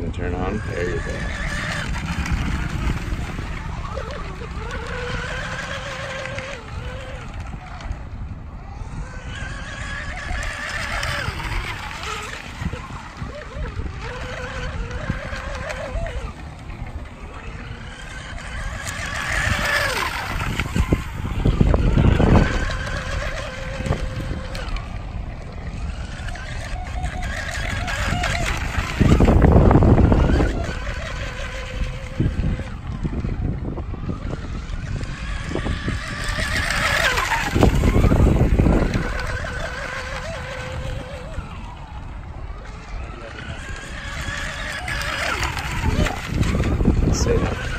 gonna turn on. There you go. Say